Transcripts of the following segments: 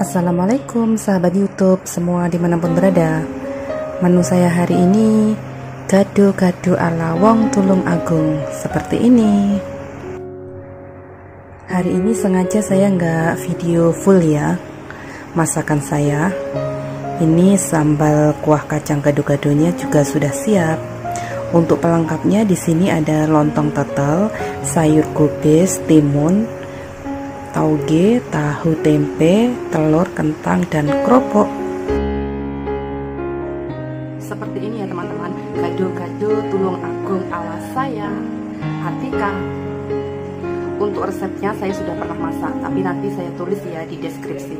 Assalamualaikum sahabat YouTube semua di mana pun berada. Menu saya hari ini Gado-gado ala Wong Tulung Agung. Seperti ini. Hari ini sengaja saya nggak video full ya Masakan saya. Ini sambal kuah kacang gado-gadonya juga sudah siap. Untuk pelengkapnya di sini ada lontong tetel, sayur kubis, timun, tauge, tahu tempe, telur, kentang, dan kerupuk. Seperti ini ya teman-teman, gado-gado tulung agung ala saya, Atika. Untuk resepnya saya sudah pernah masak, tapi nanti saya tulis ya di deskripsi.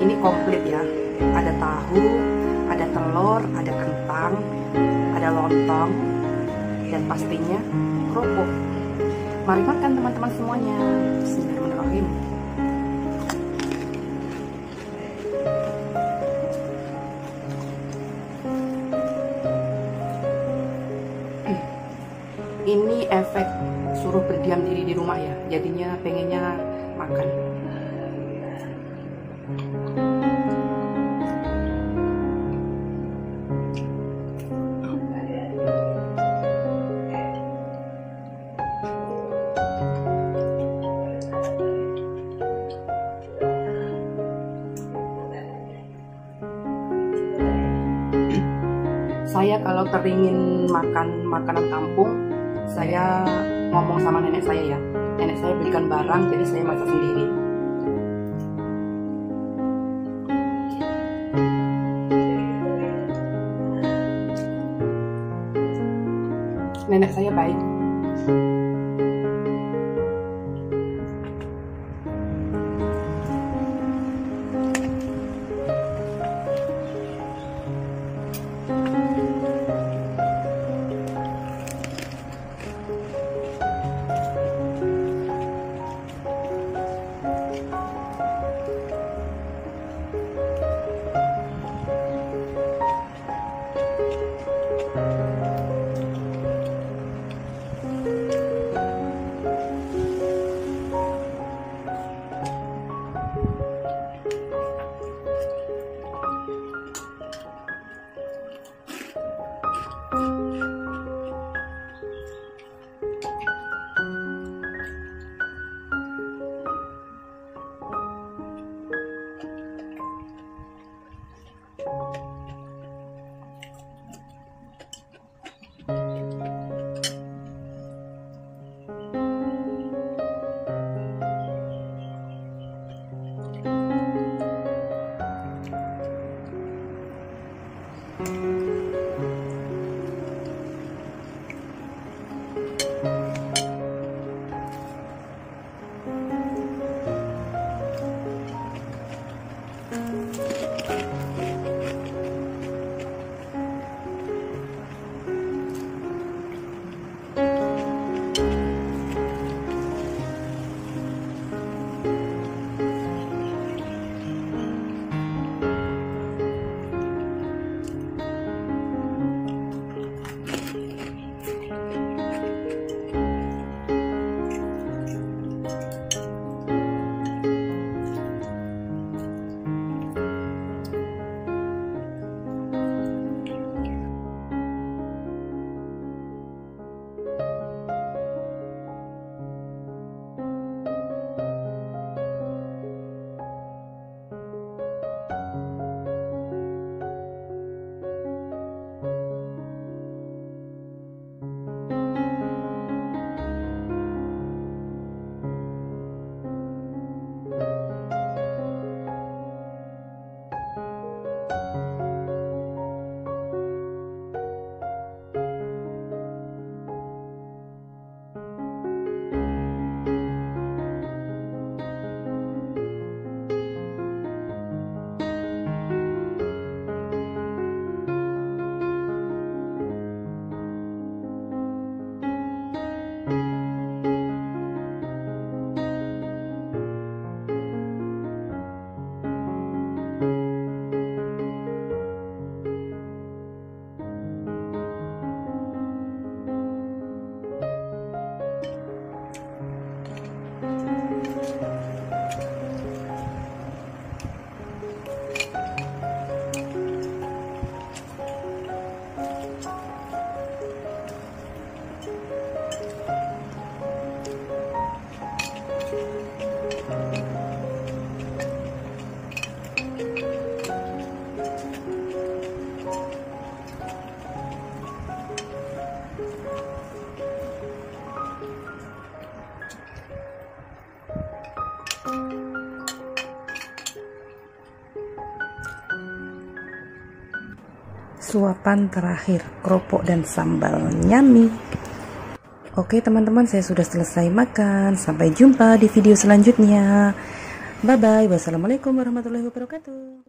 Ini komplit ya, ada tahu, ada telur, ada kentang, ada lontong, dan pastinya kerupuk. Mari makan teman-teman semuanya. Bismillahirrahmanirrahim. Ini efek suruh berdiam diri di rumah ya. Jadinya pengennya makan. Saya kalau teringin makan makanan kampung saya ngomong sama nenek saya ya. Nenek saya belikan barang jadi saya masak sendiri. Nenek saya baik Suapan terakhir keropok dan sambal nyami. Oke teman-teman saya sudah selesai makan. Sampai jumpa di video selanjutnya. Bye bye wassalamualaikum warahmatullahi wabarakatuh